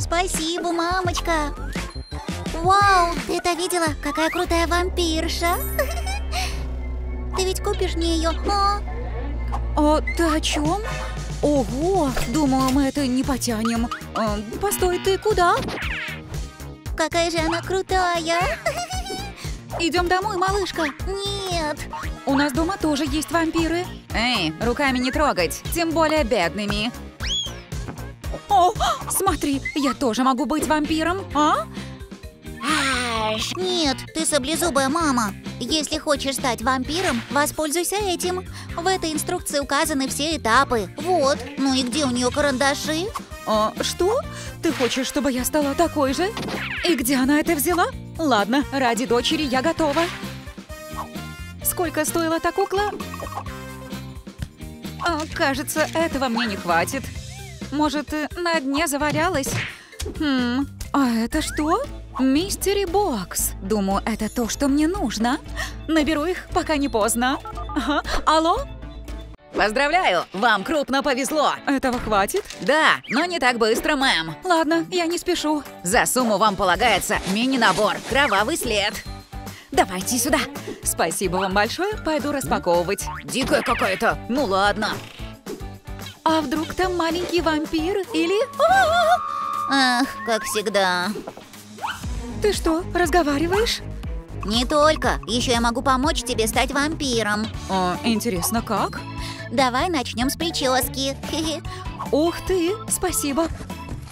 Спасибо, мамочка. Вау, ты это видела? Какая крутая вампирша. Ты ведь купишь мне ее, а? А ты о чем? Ого, думаю, мы это не потянем. А, постой, ты куда? Какая же она крутая. Идем домой, малышка. Нет. У нас дома тоже есть вампиры. Эй, руками не трогать, тем более бедными. О, смотри, я тоже могу быть вампиром, а? Нет, ты саблезубая мама. Если хочешь стать вампиром, воспользуйся этим. В этой инструкции указаны все этапы. Вот. Ну и где у нее карандаши? А, что? Ты хочешь, чтобы я стала такой же? И где она это взяла? Ладно, ради дочери я готова. Сколько стоила та кукла? А, кажется, этого мне не хватит. Может, на дне завалялась? Хм, а это что? Мистери Бокс. Думаю, это то, что мне нужно. Наберу их, пока не поздно. Ага. Алло? Поздравляю, вам крупно повезло. Этого хватит? Да, но не так быстро, мэм. Ладно, я не спешу. За сумму вам полагается мини-набор «Кровавый след». Давайте сюда. Спасибо вам большое, пойду распаковывать. Дикая какая-то. Ну ладно. А вдруг там маленький вампир или... Ах, как всегда. Ты что, разговариваешь? Не только. Еще я могу помочь тебе стать вампиром. А, интересно, как? Давай начнем с прически. Ух ты, спасибо.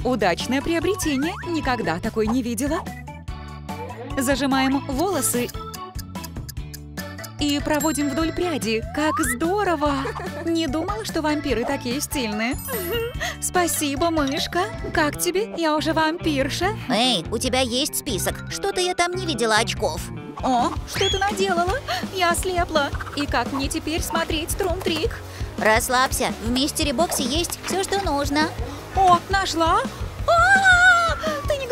Удачное приобретение. Никогда такой не видела. Зажимаем волосы и проводим вдоль пряди. Как здорово! Не думала, что вампиры такие стильные. Спасибо, мышка. Как тебе? Я уже вампирша. Эй, у тебя есть список. Что-то я там не видела очков. О, что ты наделала? Я ослепла. И как мне теперь смотреть струм-трик? Расслабься. В мистере Боксе есть все, что нужно. О, нашла?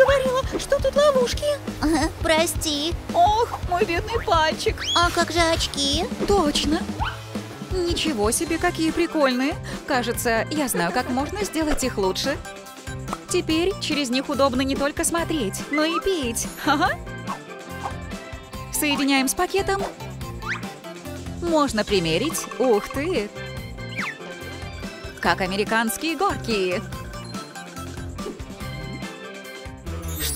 Говорила, что тут ловушки? Прости. Ох, мой бедный пальчик. А как же очки? Точно. Ничего себе, какие прикольные. Кажется, я знаю, как можно сделать их лучше. Теперь через них удобно не только смотреть, но и петь. Ага. Соединяем с пакетом. Можно примерить. Ух ты! Как американские горки.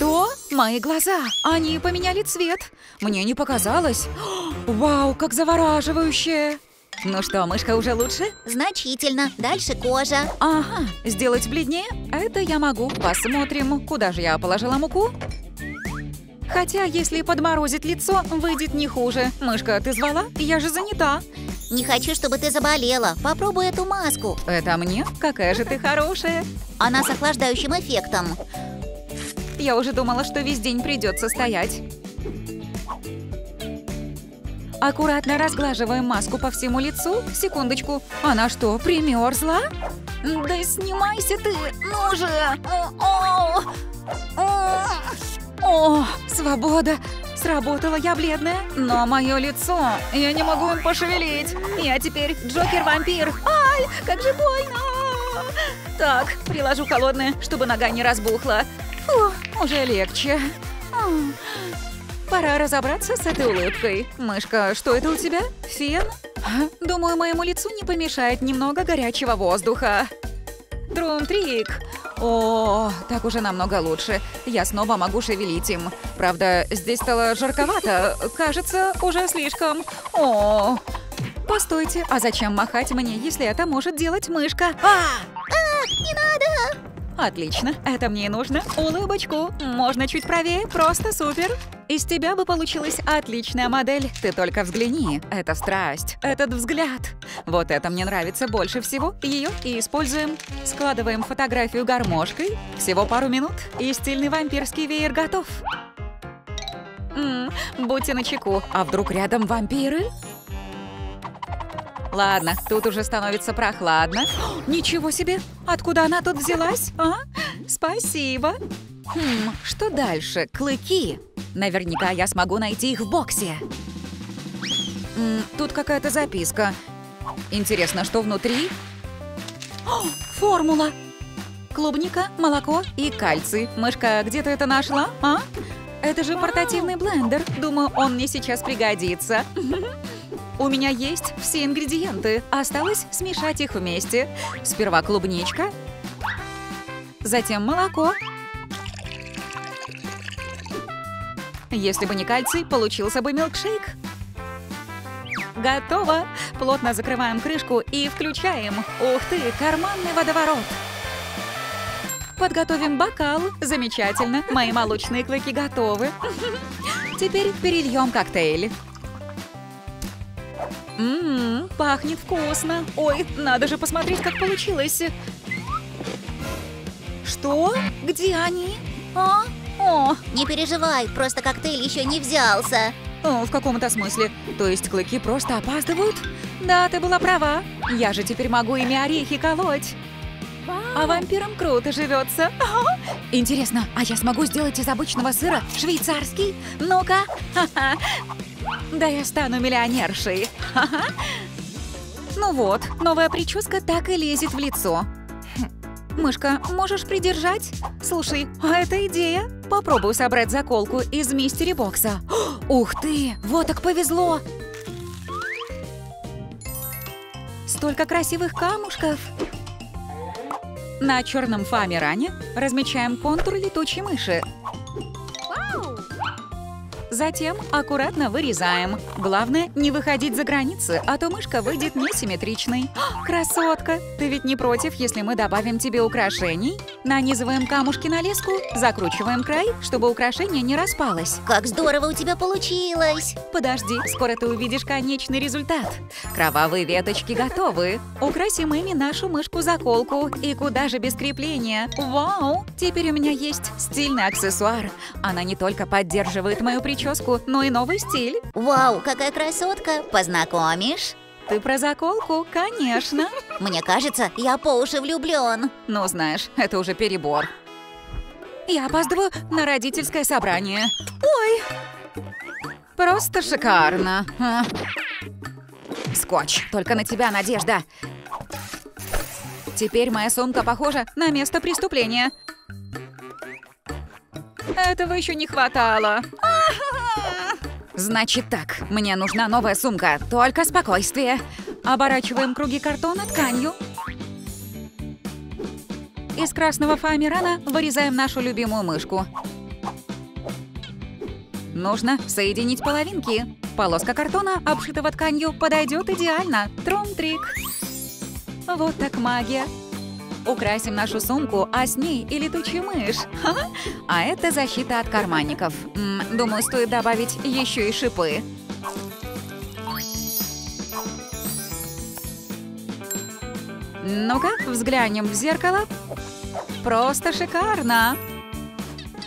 Что? Мои глаза. Они поменяли цвет. Мне не показалось. Вау, как завораживающе. Ну что, мышка уже лучше? Значительно. Дальше кожа. Ага, сделать бледнее? Это я могу. Посмотрим, куда же я положила муку. Хотя, если подморозить лицо, выйдет не хуже. Мышка, ты звала? Я же занята. Не хочу, чтобы ты заболела. Попробуй эту маску. Это мне? Какая же ты хорошая. Она с охлаждающим эффектом. Я уже думала, что весь день придется стоять. Аккуратно разглаживаем маску по всему лицу. Секундочку. Она что, примерзла? Да снимайся ты, ну же! О, о, о, свобода! Сработала я бледная, но мое лицо, я не могу им пошевелить. Я теперь Джокер-вампир. Ай, как же больно! Так, приложу холодное, чтобы нога не разбухла. Уже легче. Пора разобраться с этой улыбкой. Мышка, что это у тебя? Фен? Думаю, моему лицу не помешает немного горячего воздуха. Трум-трик. О, так уже намного лучше. Я снова могу шевелить им. Правда, здесь стало жарковато. Кажется, уже слишком. О, постойте, а зачем махать мне, если это может делать мышка? А! Отлично, это мне нужно. Улыбочку. Можно чуть правее, просто супер. Из тебя бы получилась отличная модель. Ты только взгляни. Это страсть. Этот взгляд. Вот это мне нравится больше всего. Ее и используем. Складываем фотографию гармошкой. Всего пару минут, и стильный вампирский веер готов. М -м, будьте начеку. А вдруг рядом вампиры? Ладно, тут уже становится прохладно. Ничего себе! Откуда она тут взялась? А? Спасибо. Хм, что дальше? Клыки. Наверняка я смогу найти их в боксе. М -м, тут какая-то записка. Интересно, что внутри? О, формула! клубника, молоко и кальций. Мышка, где ты это нашла, а? Это же портативный блендер. Думаю, он мне сейчас пригодится. У меня есть все ингредиенты. Осталось смешать их вместе. Сперва клубничка, затем молоко. Если бы не кальций, получился бы милкшейк. Готово! Плотно закрываем крышку и включаем. Ух ты, карманный водоворот! Подготовим бокал. Замечательно. Мои молочные клыки готовы. Теперь перельем коктейль. Ммм, пахнет вкусно. Ой, надо же посмотреть, как получилось. Что? Где они? А? О, Не переживай, просто коктейль еще не взялся. О, в каком-то смысле. То есть клыки просто опаздывают? Да, ты была права. Я же теперь могу ими орехи колоть. А вампирам круто живется. Ага. Интересно, а я смогу сделать из обычного сыра швейцарский? Ну-ка. Да я стану миллионершей. Ну вот, новая прическа так и лезет в лицо. Мышка, можешь придержать? Слушай, а это идея. Попробую собрать заколку из мистери бокса. Ух ты, вот так повезло. Столько красивых камушков. На черном фоамиране размечаем контур летучей мыши. Затем аккуратно вырезаем. Главное, не выходить за границы, а то мышка выйдет несимметричной. Красотка! Ты ведь не против, если мы добавим тебе украшений? Нанизываем камушки на леску, закручиваем край, чтобы украшение не распалось. Как здорово у тебя получилось. Подожди, скоро ты увидишь конечный результат. Кровавые веточки готовы. Украсим ими нашу мышку-заколку. И куда же без крепления? Вау! Теперь у меня есть стильный аксессуар. Она не только поддерживает мою прическу, но и новый стиль. Вау, какая красотка. Познакомишь? Ты про заколку? Конечно. Мне кажется, я по уши влюблен. Ну, знаешь, это уже перебор. Я опаздываю на родительское собрание. Ой! Просто шикарно. А. Скотч, только на тебя, Надежда. Теперь моя сумка похожа на место преступления. Этого еще не хватало. Значит так, мне нужна новая сумка, только спокойствие. Оборачиваем круги картона тканью. Из красного фоамирана вырезаем нашу любимую мышку. Нужно соединить половинки. Полоска картона, обшитого тканью, подойдет идеально. Трум-трик. Вот так магия. Украсим нашу сумку, а с ней и летучую мышь. Ха-ха. А это защита от карманников. М, думаю, стоит добавить еще и шипы. Ну-ка, взглянем в зеркало. Просто шикарно.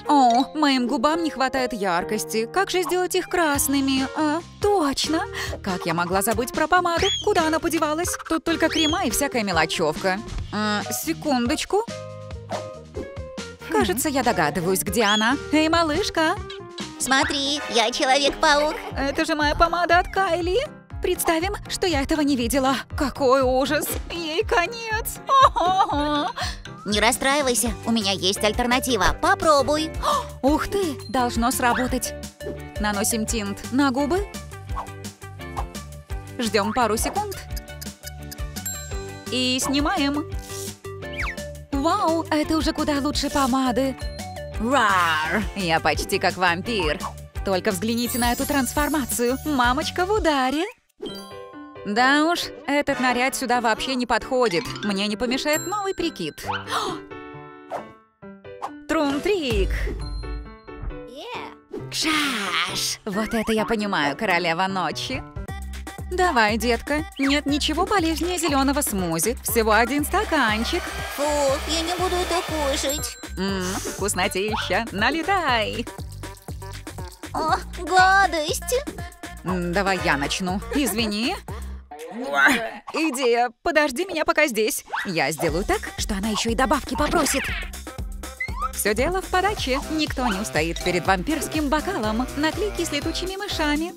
О, моим губам не хватает яркости. Как же сделать их красными? А, точно. Как я могла забыть про помаду? Куда она подевалась? Тут только крема и всякая мелочевка. А, секундочку. Кажется, я догадываюсь, где она. Эй, малышка, Смотри, я Человек-паук. это же моя помада от Кайли. Представим, что я этого не видела. Какой ужас! Ей конец! О-хо-хо. Не расстраивайся, у меня есть альтернатива. Попробуй. Ух ты, должно сработать. Наносим тинт на губы. Ждем пару секунд. И снимаем. Вау, это уже куда лучше помады. Рар! Я почти как вампир. Только взгляните на эту трансформацию. Мамочка в ударе. Да уж, этот наряд сюда вообще не подходит. Мне не помешает новый прикид. Трум-трик. Кшаш! Вот это я понимаю, королева ночи. Давай, детка. Нет ничего полезнее зеленого смузи. Всего один стаканчик. Фу, я не буду это кушать. Ммм, вкуснотища. Налетай. О, гадость. Давай я начну. Извини. Идея. Подожди меня пока здесь. Я сделаю так, что она еще и добавки попросит. Все дело в подаче. Никто не устоит перед вампирским бокалом. Наклейки с летучими мышами.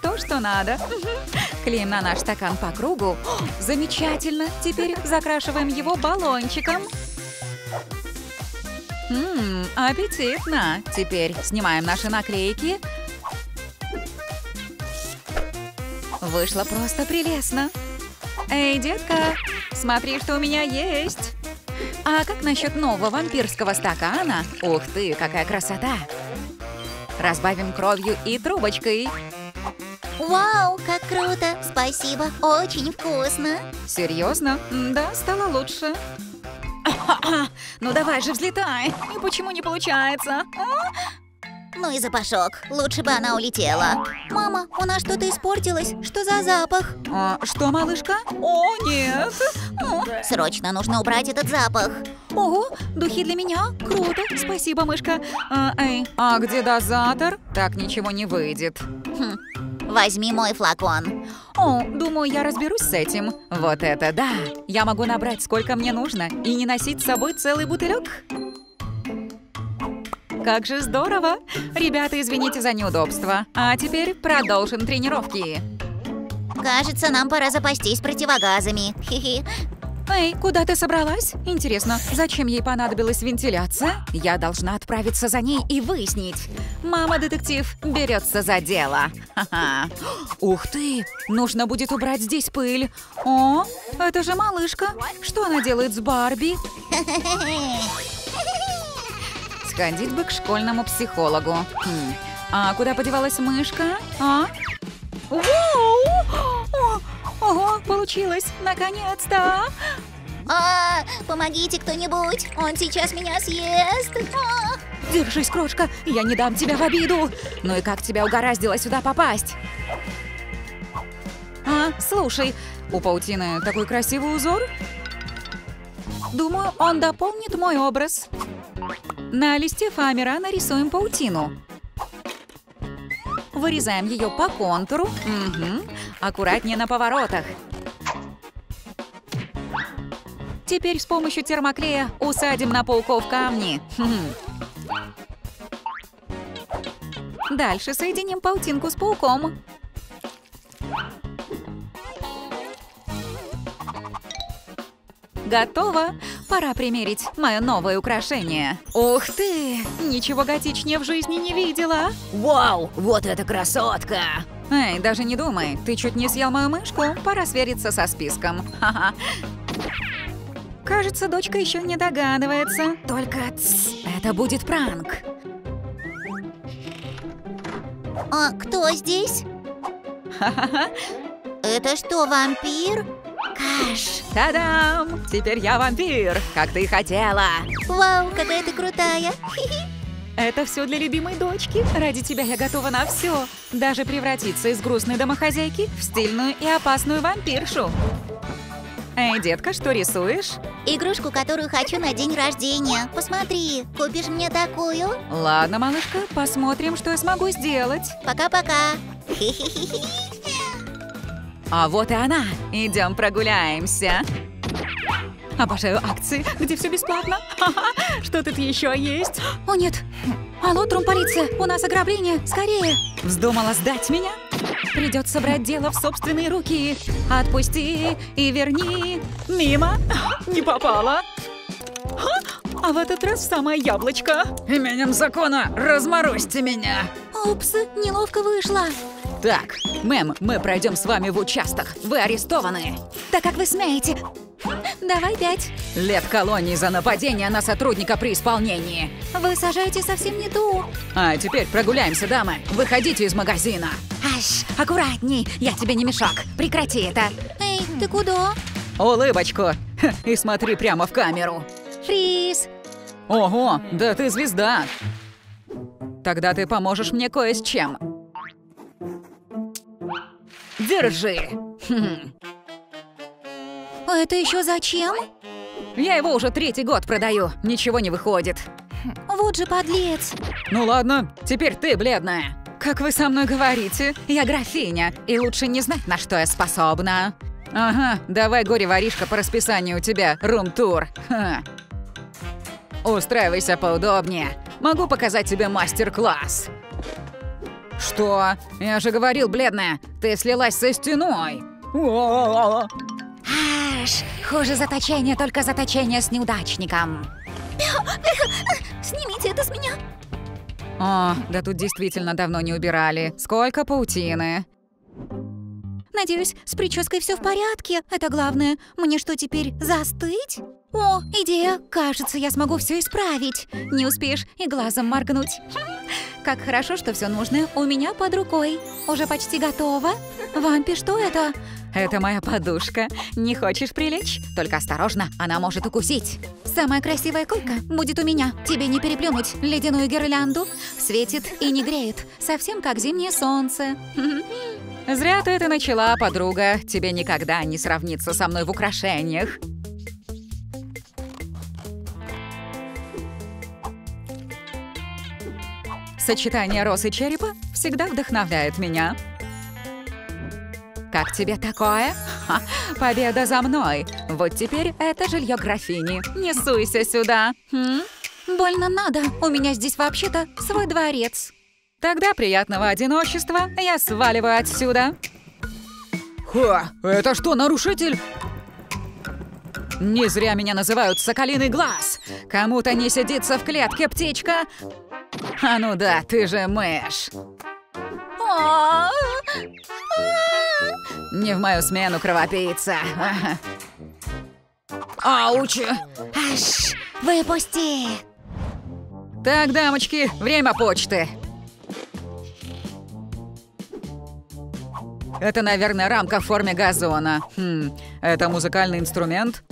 То, что надо. Клеим на наш стакан по кругу. О, замечательно! Теперь закрашиваем его баллончиком. Ммм, аппетитно! Теперь снимаем наши наклейки. Вышло просто прелестно. Эй, детка, смотри, что у меня есть. А как насчет нового вампирского стакана? Ух ты, какая красота! Разбавим кровью и трубочкой. Вау, как круто! Спасибо, очень вкусно. Серьезно? Да, стало лучше. Ну давай же взлетай. И почему не получается? А? Ну и запашок. Лучше бы она улетела. Мама, у нас что-то испортилось. Что за запах? А, что, малышка? О, нет. Срочно нужно убрать этот запах. Ого, духи для меня? Круто. Спасибо, мышка. А, эй, а где дозатор? Так ничего не выйдет. Хм. Возьми мой флакон. О, думаю, я разберусь с этим. Вот это да! Я могу набрать сколько мне нужно и не носить с собой целый бутылек. Как же здорово! Ребята, извините за неудобство. А теперь продолжим тренировки. Кажется, нам пора запастись противогазами. Эй, куда ты собралась? Интересно, зачем ей понадобилась вентиляция? Я должна отправиться за ней и выяснить. Мама-детектив берется за дело. Ха-ха. Ух ты! Нужно будет убрать здесь пыль. О, это же малышка. Что она делает с Барби? Сходить бы к школьному психологу. Хм. А куда подевалась мышка? А? Вау! Ого, получилось! Наконец-то! А, помогите кто-нибудь. Он сейчас меня съест. А. Держись, крошка, я не дам тебя в обиду. Ну и как тебя угораздило сюда попасть? А, слушай, у паутины такой красивый узор. Думаю, он дополнит мой образ. На листе фамера нарисуем паутину. Вырезаем ее по контуру. Мгм. Аккуратнее на поворотах. Теперь с помощью термоклея усадим на пауков камни. Хм. Дальше соединим паутинку с пауком. Готово! Пора примерить мое новое украшение. Ух ты! Ничего готичнее в жизни не видела. Вау, вот это красотка! Эй, даже не думай, ты чуть не съел мою мышку? Пора свериться со списком. Ха-ха. Кажется, дочка еще не догадывается. Только тс, это будет пранк. А кто здесь? Ха-ха-ха. Это что, вампир? Каш. Та-дам! Теперь я вампир, как ты и хотела. Вау, какая ты крутая. Это все для любимой дочки. Ради тебя я готова на все. Даже превратиться из грустной домохозяйки в стильную и опасную вампиршу. Эй, детка, что рисуешь? Игрушку, которую хочу на день рождения. Посмотри, купишь мне такую? Ладно, малышка, посмотрим, что я смогу сделать. Пока-пока. Хи-хи-хи-хи. А вот и она. Идем прогуляемся. Обожаю акции, где все бесплатно. Что тут еще есть? О, нет. Алло, трум-полиция, у нас ограбление. Скорее. Вздумала сдать меня? Придется брать дело в собственные руки. Отпусти и верни. Мимо. Не попала. А в этот раз самое яблочко. Именем закона разморозьте меня! Упс, неловко вышло. Так, мэм, мы пройдем с вами в участок. Вы арестованы. Да как вы смеете? Давай пять. Лет колонии за нападение на сотрудника при исполнении. Вы сажаете совсем не ту. А теперь прогуляемся, дамы. Выходите из магазина. Аш, аккуратней, я тебе не мешок. Прекрати это. Эй, ты куда? Улыбочку. И смотри прямо в камеру. Фриз. Ого, да ты звезда. Тогда ты поможешь мне кое с чем. Держи. Хм. Это еще зачем? Я его уже третий год продаю. Ничего не выходит. Вот же подлец. Ну ладно, теперь ты бледная. Как вы со мной говорите, я графиня, и лучше не знать, на что я способна. Ага, давай, горе-воришка, по расписанию у тебя рум-тур. Устраивайся поудобнее. Могу показать тебе мастер-класс. Что? Я же говорил, бледная, ты слилась со стеной. Аш, хуже заточения, только заточение с неудачником. Снимите это с меня. О, да тут действительно давно не убирали. Сколько паутины. Надеюсь, с прической все в порядке. Это главное. Мне что теперь, застыть? О, идея. Кажется, я смогу все исправить. Не успеешь и глазом моргнуть. Как хорошо, что все нужное у меня под рукой. Уже почти готово. Вампи, что это? Это моя подушка. Не хочешь прилечь? Только осторожно, она может укусить. Самая красивая койка будет у меня. Тебе не переплюнуть ледяную гирлянду. Светит и не греет. Совсем как зимнее солнце. Зря ты это начала, подруга. Тебе никогда не сравнится со мной в украшениях. Сочетание роз и черепа всегда вдохновляет меня. Как тебе такое? Ха, победа за мной. Вот теперь это жилье графини. Не суйся сюда. М? Больно надо. У меня здесь вообще-то свой дворец. Тогда приятного одиночества. Я сваливаю отсюда. Ха, это что, нарушитель? Не зря меня называют «соколиный глаз». Кому-то не сидится в клетке, птичка. А ну да, ты же мышь. А, Не в мою смену, кровопийца. Ага. Ауч! Аш, выпусти. Так, дамочки, время почты. Это, наверное, рамка в форме газона. Хм, это музыкальный инструмент?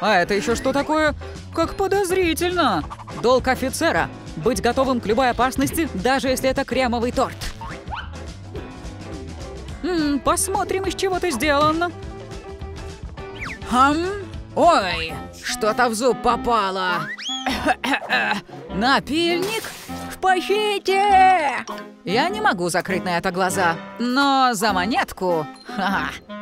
А это еще что такое? Как подозрительно! Долг офицера — быть готовым к любой опасности, даже если это кремовый торт. М, посмотрим, из чего ты сделан. Хм? Ой, что-то в зуб попало. Напильник? В! Я не могу закрыть на это глаза, но за монетку... Ха-ха. Ха,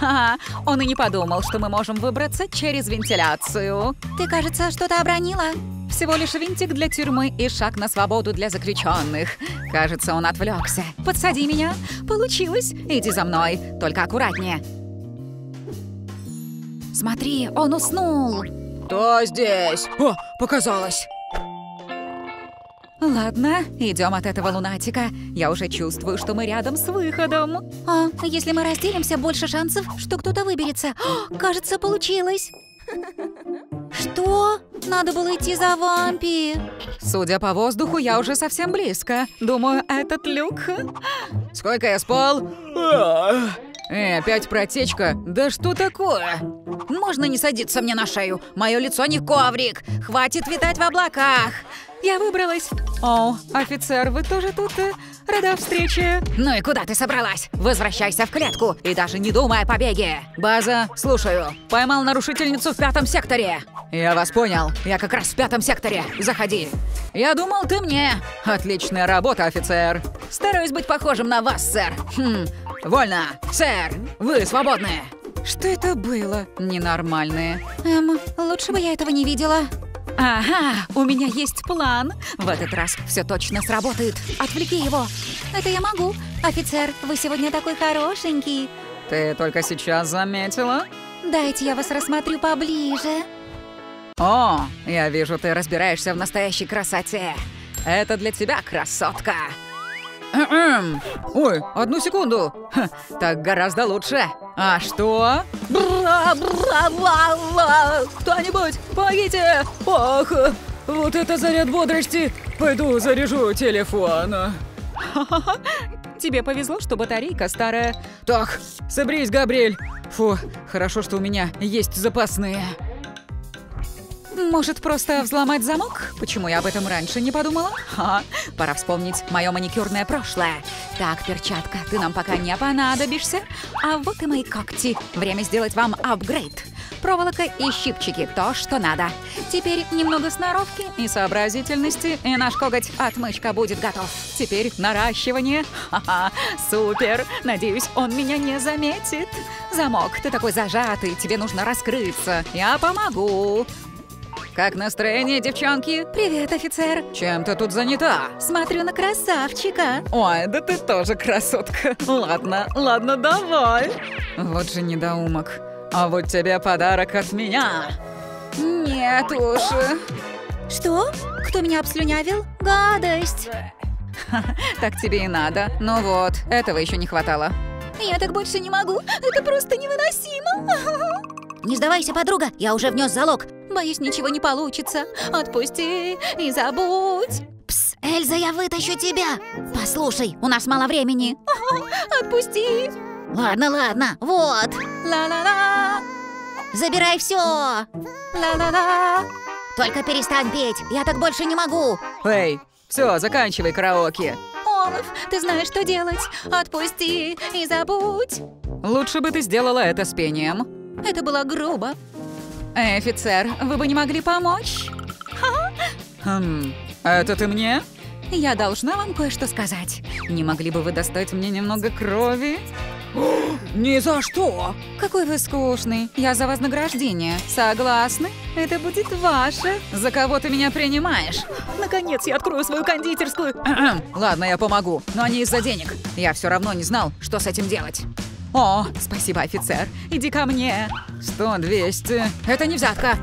он и не подумал, что мы можем выбраться через вентиляцию. Ты, кажется, что-то обронила. Всего лишь винтик для тюрьмы и шаг на свободу для заключенных. Кажется, он отвлекся. Подсади меня. Получилось. Иди за мной. Только аккуратнее. Смотри, он уснул. Кто здесь? О, показалось. Ладно, идем от этого лунатика. Я уже чувствую, что мы рядом с выходом. А если мы разделимся, больше шансов, что кто-то выберется. О, кажется, получилось. Что? Надо было идти за вампи. Судя по воздуху, я уже совсем близко. Думаю, этот люк... Сколько я спал? Э, опять протечка? Да что такое? Можно не садиться мне на шею. Мое лицо не коврик. Хватит витать в облаках. Я выбралась. О, офицер, вы тоже тут? э? Рада встрече. Ну и куда ты собралась? Возвращайся в клетку и даже не думай о побеге. База, слушаю. Поймал нарушительницу в пятом секторе. Я вас понял. Я как раз в пятом секторе. Заходи. Я думал, ты мне. Отличная работа, офицер. Стараюсь быть похожим на вас, сэр. Хм, вольно. Сэр, вы свободны. Что это было? Ненормальные. Эм, лучше бы я этого не видела. Ага, у меня есть план. В этот раз все точно сработает. Отвлеки его. Это я могу. Офицер, вы сегодня такой хорошенький. Ты только сейчас заметила? Дайте я вас рассмотрю поближе. О, я вижу, ты разбираешься в настоящей красоте. Это для тебя, красотка. Кхм. Ой, одну секунду. Ха, так гораздо лучше. А что? Бра-бра-ла-ла. Кто-нибудь, помогите! Ох, вот это заряд бодрости. Пойду заряжу телефон. Ха-ха-ха. Тебе повезло, что батарейка старая. Так, соберись, Габриэль. Фу, хорошо, что у меня есть запасные. Может, просто взломать замок? Почему я об этом раньше не подумала? Ха, пора вспомнить мое маникюрное прошлое. Так, перчатка, ты нам пока не понадобишься. А вот и мои когти. Время сделать вам апгрейд. Проволока и щипчики, то, что надо. Теперь немного сноровки и сообразительности, и наш коготь-отмычка будет готов. Теперь наращивание. Ха-ха, супер. Надеюсь, он меня не заметит. Замок, ты такой зажатый, тебе нужно раскрыться. Я помогу. Как настроение, девчонки? Привет, офицер. Чем ты тут занята? Смотрю на красавчика. Ой, да ты тоже красотка. Ладно, ладно, давай. Вот же недоумок. А вот тебе подарок от меня. Нет уж. Что? Кто меня обслюнявил? Гадость. Так тебе и надо. Ну вот, этого еще не хватало. Я так больше не могу. Это просто невыносимо. Не сдавайся, подруга, я уже внес залог. Боюсь, ничего не получится. Отпусти и забудь. Пс, Эльза, я вытащу тебя. Послушай, у нас мало времени. Отпусти. Ладно, ладно, вот. Ла-ла-ла. Забирай все. Ла-ла-ла. Только перестань петь, я так больше не могу. Эй, все, заканчивай караоке. Олаф, ты знаешь, что делать. Отпусти и забудь. Лучше бы ты сделала это с пением. Это было грубо. Эй, офицер, вы бы не могли помочь? Хм, это ты мне? Я должна вам кое-что сказать. Не могли бы вы достать мне немного крови? Ни за что! Какой вы скучный. Я за вознаграждение. Согласны? Это будет ваше. За кого ты меня принимаешь? Наконец я открою свою кондитерскую. Ладно, я помогу, но не из-за денег. Я все равно не знал, что с этим делать. О, спасибо, офицер. Иди ко мне. Сто, двести. Это не взятка.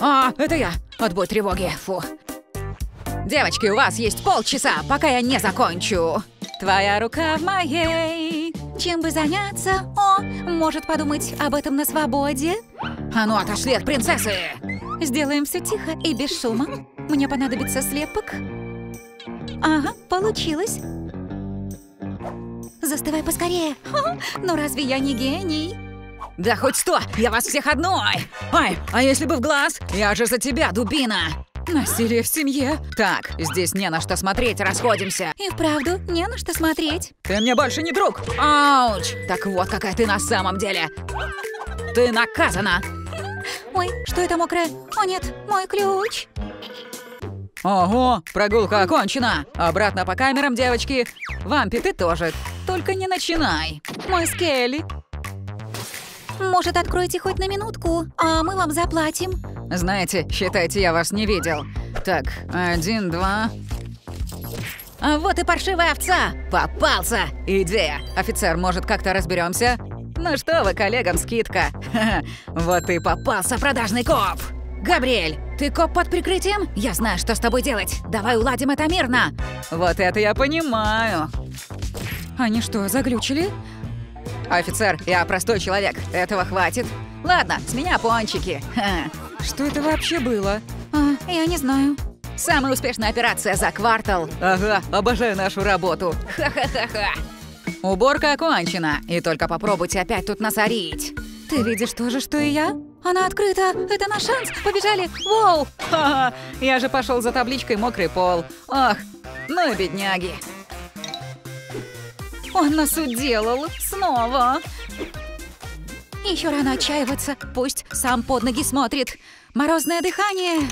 А, это я. Отбой тревоги. Фу. Девочки, у вас есть полчаса, пока я не закончу. Твоя рука в моей. Чем бы заняться? О, может подумать об этом на свободе? А ну, отошли от принцессы! Сделаем все тихо и без шума. Мне понадобится слепок. Ага, получилось. Застывай поскорее. Ха, ну разве я не гений? Да хоть сто, я вас всех одной! Ай, а если бы в глаз? Я же за тебя, дубина! Насилие в семье. Так, здесь не на что смотреть, расходимся. И вправду, не на что смотреть. Ты мне больше не друг. Ауч! Так вот какая ты на самом деле. Ты наказана. Ой, что это мокрое? О нет, мой ключ. Ого, прогулка окончена. Обратно по камерам, девочки. Вампи, ты тоже. Только не начинай. Мой Скелли. Может, откройте хоть на минутку, а мы вам заплатим. Знаете, считайте, я вас не видел. Так, один, два... А вот и паршивая овца! Попался! Идея! Офицер, может, как-то разберемся? Ну что вы, коллегам скидка. Вот и попался продажный коп! Габриэль, ты коп под прикрытием? Я знаю, что с тобой делать. Давай уладим это мирно. Вот это я понимаю. Они что, заглючили? Офицер, я простой человек. Этого хватит. Ладно, с меня пончики. Ха. Что это вообще было? А, я не знаю. Самая успешная операция за квартал. Ага, обожаю нашу работу. Ха-ха-ха-ха. Уборка окончена, и только попробуйте опять тут насорить. Ты видишь то же, что и я? Она открыта! Это наш шанс! Побежали! Воу! Ха-ха! Я же пошел за табличкой «Мокрый пол». Ах, ну и бедняги. Он нас уделал! Снова! Еще рано отчаиваться. Пусть сам под ноги смотрит. Морозное дыхание.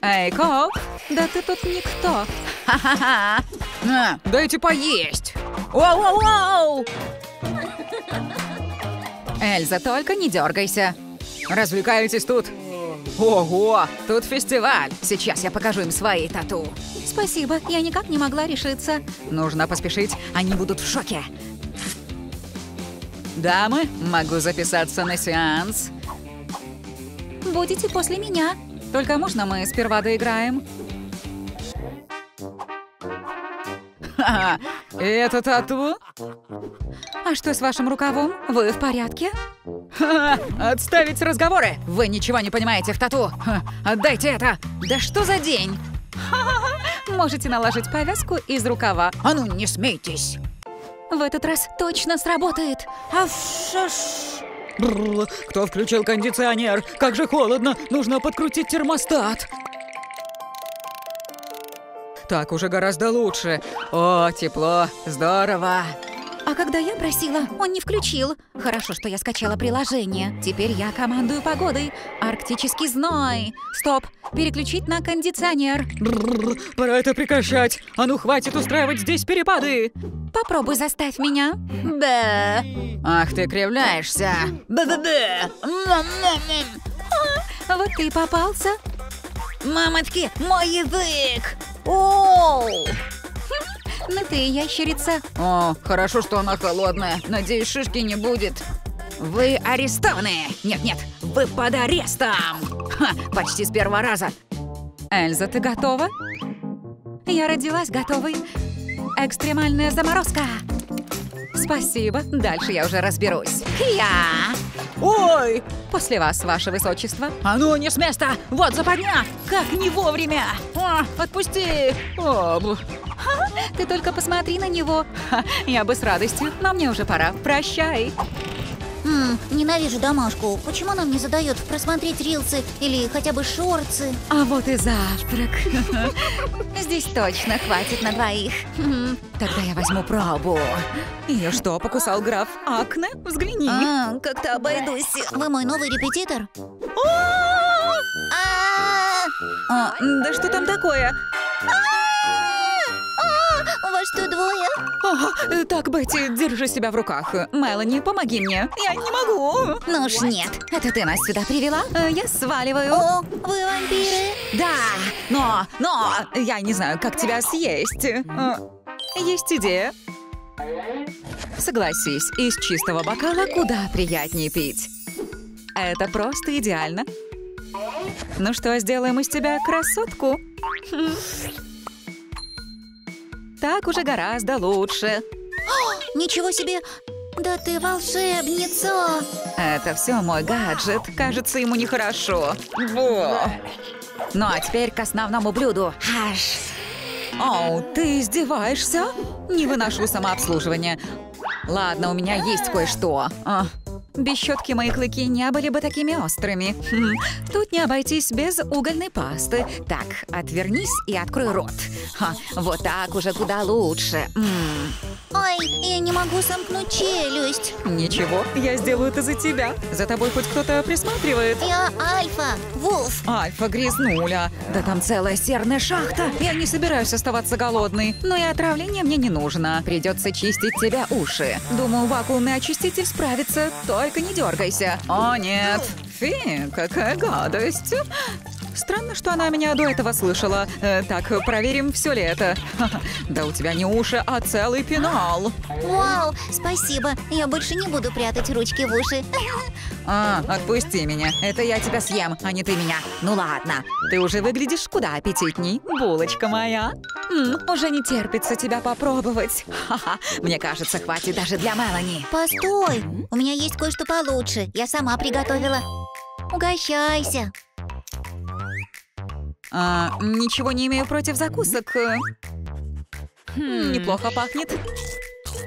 Эй, коп! Да ты тут никто. Ха-ха-ха! На, дайте поесть! Воу-воу-воу! Эльза, только не дергайся. Развлекаетесь тут? Ого, тут фестиваль. Сейчас я покажу им свои тату. Спасибо, я никак не могла решиться. Нужно поспешить, они будут в шоке. Дамы, могу записаться на сеанс. Будете после меня. Только можно мы сперва доиграем? Ха-ха, это тату? А что с вашим рукавом? Вы в порядке? Ха, отставить разговоры! Вы ничего не понимаете в тату! Ха, отдайте это! Да что за день? Можете наложить повязку из рукава. А ну, не смейтесь! В этот раз точно сработает. Бррр, кто включил кондиционер? Как же холодно! Нужно подкрутить термостат! Так уже гораздо лучше. О, тепло, здорово. А когда я просила, он не включил. Хорошо, что я скачала приложение. Теперь я командую погодой. Арктический зной. Стоп, переключить на кондиционер. Бррр, пора это прекращать. А ну хватит устраивать здесь перепады. Попробуй заставь меня. Да. Ах, ты кривляешься. Да-да-да. Вот ты и попался. Мамочки, мой язык! Оу! Ну ты ящерица. О, хорошо, что она холодная. Надеюсь, шишки не будет. Вы арестованы. Нет-нет, вы под арестом. Ха, почти с первого раза. Эльза, ты готова? Я родилась готовой. Экстремальная заморозка. Спасибо. Дальше я уже разберусь. Я. Ой! После вас, ваше высочество. А ну, не с места! Вот западня! Как не вовремя! А, отпусти! Об. Ты только посмотри на него. Ха, я бы с радостью, но мне уже пора. Прощай. М, ненавижу домашку. Почему нам не задает просмотреть рилсы или хотя бы шорцы? А вот и завтрак. Здесь точно хватит на двоих. Тогда я возьму пробу. Ее что, покусал граф Акне? Взгляни. А, как-то обойдусь. Вы мой новый репетитор? А, А, да что там такое? У вас что, двое? Ага, э, так, Бетти, держи себя в руках. Мелани, помоги мне. Я не могу. Ну уж нет. Это ты нас сюда привела? Э, Я сваливаю. О, вы вампиры? Да, но, но, я не знаю, как тебя съесть. Э, Есть идея. Согласись, из чистого бокала куда приятнее пить. Это просто идеально. Ну что, сделаем из тебя красотку? Так уже гораздо лучше. Ничего себе! Да ты волшебница! Это все мой гаджет. Кажется, ему нехорошо. Во. Ну а теперь к основному блюду. Аш. Оу, ты издеваешься? Не выношу самообслуживание. Ладно, у меня есть кое-что. А, Без щетки мои клыки не были бы такими острыми. Хм, Тут не обойтись без угольной пасты. Так, отвернись и открой рот. Ха, вот так уже куда лучше. М. Ой, я не могу сомкнуть челюсть. Ничего, я сделаю это за тебя. За тобой хоть кто-то присматривает. Я Альфа, Вулф. Альфа грязнуля. Да там целая серная шахта. Я не собираюсь оставаться голодной. Но и отравление мне не нужно. Придется чистить тебе уши. Думаю, вакуумный очиститель справится. Только не дергайся. О, нет. Фи, какая гадость. Странно, что она меня до этого слышала. Э, так, проверим, все ли это. Да у тебя не уши, а целый пенал. Вау, спасибо. Я больше не буду прятать ручки в уши. А, отпусти меня. Это я тебя съем, а не ты меня. Ну ладно. Ты уже выглядишь куда аппетитней, булочка моя. М, уже не терпится тебя попробовать. Ха-ха. Мне кажется, хватит даже для Мелани. Постой, у меня есть кое-что получше. Я сама приготовила. Угощайся. А, ничего не имею против закусок. Хм, неплохо пахнет.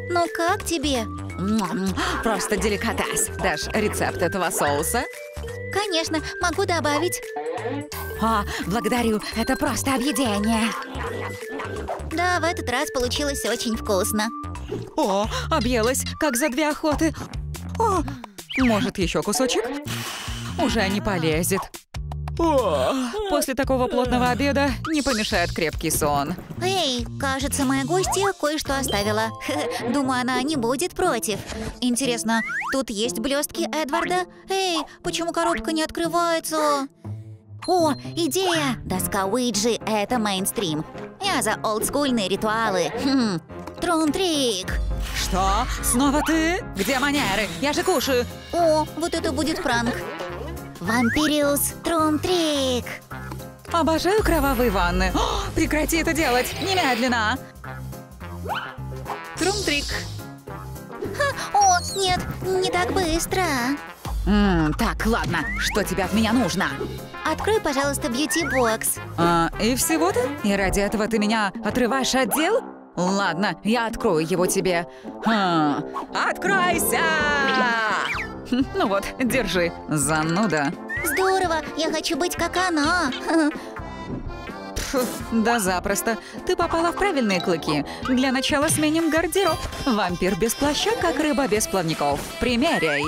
Ну как тебе? М, Просто деликатес. Дашь рецепт этого соуса? Конечно, могу добавить. А, благодарю. Это просто объедение. Да, в этот раз получилось очень вкусно. О, объелась, как за две охоты. О, может, еще кусочек? Уже не полезет. О, после такого плотного обеда не помешает крепкий сон. Эй, кажется, моя гостья кое-что оставила. Думаю, она не будет против. Интересно, тут есть блестки Эдварда? Эй, почему коробка не открывается? О, идея! Доска Уиджи — это мейнстрим. Я за олдскульные ритуалы. Хм, Трум-трик. Что? Снова ты? Где манеры? Я же кушаю. О, вот это будет пранк. Вампириус Трум-трик. Обожаю кровавые ванны. О, прекрати это делать! Немедленно! Трум-трик. О, нет, не так быстро. М, так, ладно. Что тебе от меня нужно? Открой, пожалуйста, бьюти-бокс. А, и всего-то? И ради этого ты меня отрываешь от дел? Ладно, я открою его тебе. Хм, Откройся! Хм, Ну вот, держи, зануда. Здорово, я хочу быть как она. да запросто. Ты попала в правильные клыки. Для начала сменим гардероб. Вампир без плаща, как рыба без плавников. Примеряй.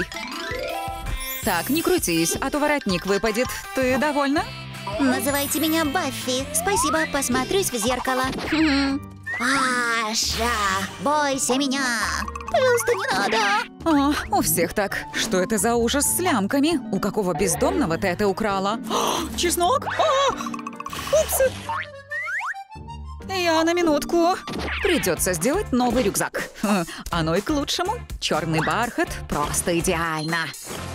Так, не крутись, а то воротник выпадет. Ты довольна? Называйте меня Баффи. Спасибо, посмотрюсь в зеркало. Аша, бойся меня. Пожалуйста, не надо. О, у всех так. Что это за ужас с лямками? У какого бездомного ты это украла? О, чеснок? О, упс! Я на минутку. Придется сделать новый рюкзак. Хм, Оно и к лучшему. Черный бархат просто идеально.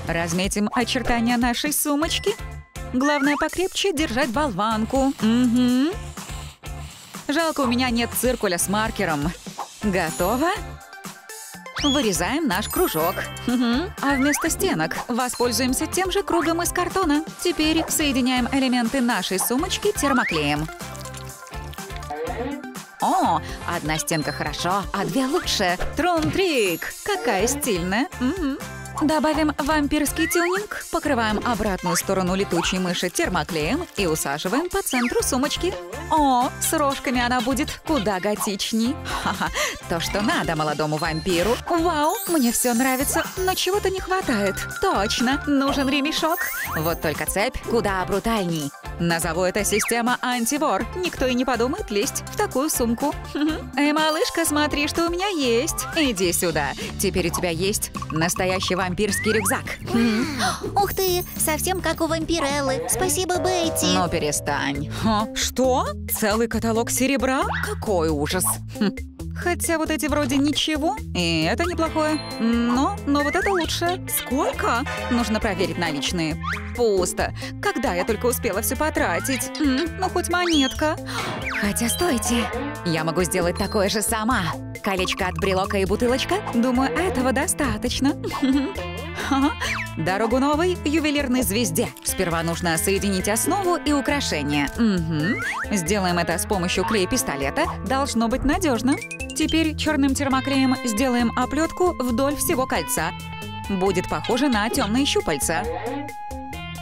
Разметим очертания нашей сумочки. Главное покрепче держать болванку. Угу. Жалко, у меня нет циркуля с маркером. Готово? Вырезаем наш кружок. Мгм. А вместо стенок воспользуемся тем же кругом из картона. Теперь соединяем элементы нашей сумочки термоклеем. О, одна стенка хорошо, а две лучше. Трун-трик! Какая стильная. Мгм. Добавим вампирский тюнинг, покрываем обратную сторону летучей мыши термоклеем и усаживаем по центру сумочки. О, с рожками она будет куда готичней. Ха-ха, то, что надо молодому вампиру. Вау, мне все нравится, но чего-то не хватает. Точно, нужен ремешок. Вот только цепь куда брутальней. Назову это система антивор. Никто и не подумает лезть в такую сумку. Эй, малышка, смотри, что у меня есть. Иди сюда. Теперь у тебя есть настоящий вампирский рюкзак. Ух ты, совсем как у вампиреллы. Спасибо, Бетти. Ну, перестань. Что? Целый каталог серебра? Какой ужас. Хм. Хотя вот эти вроде ничего, и это неплохое. Но, но вот это лучше. Сколько? Нужно проверить наличные. Пусто. Когда я только успела все потратить? М, ну, хоть монетка. Хотя, стойте. Я могу сделать такое же сама. Колечко от брелока и бутылочка? Думаю, этого достаточно. Дорогу новой ювелирной звезде. Сперва нужно соединить основу и украшение. Угу. Сделаем это с помощью клея-пистолета. Должно быть надежно. Теперь черным термоклеем сделаем оплетку вдоль всего кольца. Будет похоже на темные щупальца.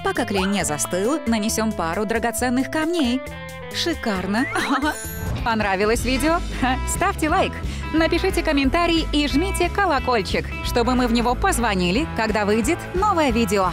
Пока клей не застыл, нанесем пару драгоценных камней. Шикарно. Понравилось видео? Ставьте лайк, напишите комментарий и жмите колокольчик, чтобы мы в него позвонили, когда выйдет новое видео.